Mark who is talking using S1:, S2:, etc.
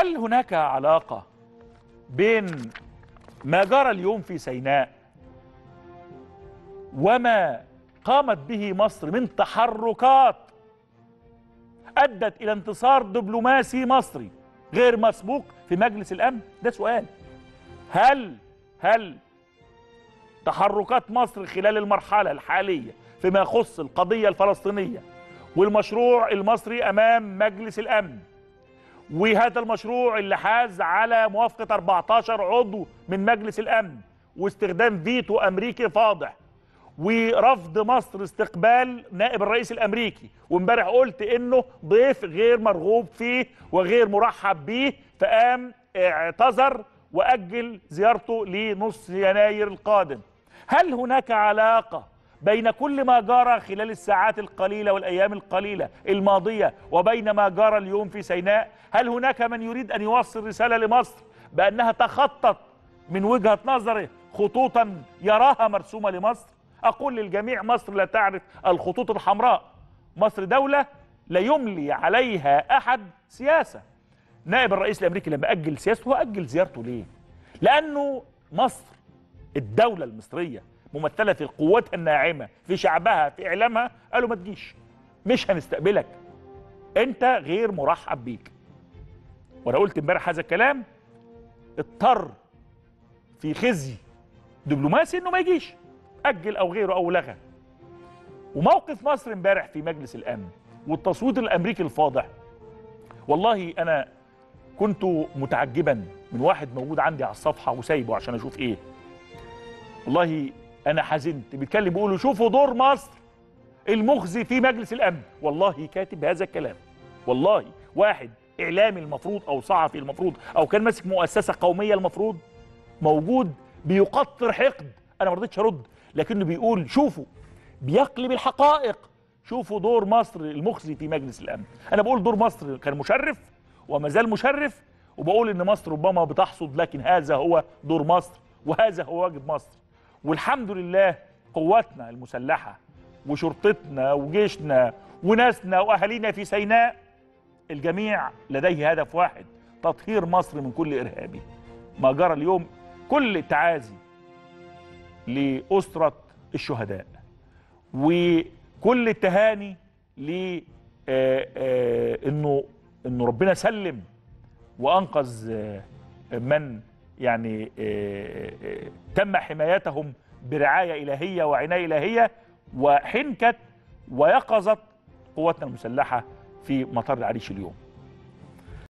S1: هل هناك علاقة بين ما جرى اليوم في سيناء وما قامت به مصر من تحركات أدت إلى انتصار دبلوماسي مصري غير مسبوق في مجلس الأمن؟ ده سؤال. هل هل تحركات مصر خلال المرحلة الحالية فيما يخص القضية الفلسطينية والمشروع المصري أمام مجلس الأمن وهذا المشروع اللي حاز على موافقة 14 عضو من مجلس الأمن واستخدام فيتو أمريكي فاضح ورفض مصر استقبال نائب الرئيس الأمريكي. وامبارح قلت إنه ضيف غير مرغوب فيه وغير مرحب به فقام اعتذر وأجل زيارته لنص يناير القادم. هل هناك علاقة بين كل ما جرى خلال الساعات القليلة والأيام القليلة الماضية وبين ما جرى اليوم في سيناء هل هناك من يريد أن يوصل رسالة لمصر بأنها تخطط من وجهة نظره خطوطا يراها مرسومة لمصر؟ أقول للجميع مصر لا تعرف الخطوط الحمراء. مصر دولة لا يملي عليها أحد سياسة. نائب الرئيس الأمريكي لما أجل سياسته أجل زيارته ليه؟ لأنه مصر الدولة المصرية ممثلة في قوتها الناعمة في شعبها في إعلامها قالوا ما تجيش. مش هنستقبلك. أنت غير مرحب بيك. وأنا قلت امبارح هذا الكلام اضطر في خزي دبلوماسي إنه ما يجيش. أجل أو غيره أو لغى. وموقف مصر امبارح في مجلس الأمن والتصويت الأمريكي الفاضح. والله أنا كنت متعجبا من واحد موجود عندي على الصفحة وسايبه عشان أشوف إيه. والله أنا حزنت. بيتكلم بيقولوا شوفوا دور مصر المخزي في مجلس الأمن. والله كاتب هذا الكلام. والله واحد إعلامي المفروض أو صحفي المفروض أو كان ماسك مؤسسة قومية المفروض موجود بيقطر حقد. أنا ما رضيتش أرد لكنه بيقول شوفوا بيقلب الحقائق. شوفوا دور مصر المخزي في مجلس الأمن. أنا بقول دور مصر كان مشرف وما زال مشرف وبقول إن مصر ربما بتحصد لكن هذا هو دور مصر وهذا هو واجب مصر. والحمد لله قواتنا المسلحة وشرطتنا وجيشنا وناسنا وأهالينا في سيناء الجميع لديه هدف واحد تطهير مصر من كل إرهابي. ما جرى اليوم كل تعازي لأسرة الشهداء وكل التهاني ل إنه إنه ربنا سلم وأنقذ من يعني تم حمايتهم برعاية إلهية وعناية إلهية وحنكت ويقظت قواتنا المسلحة في مطار العريش اليوم.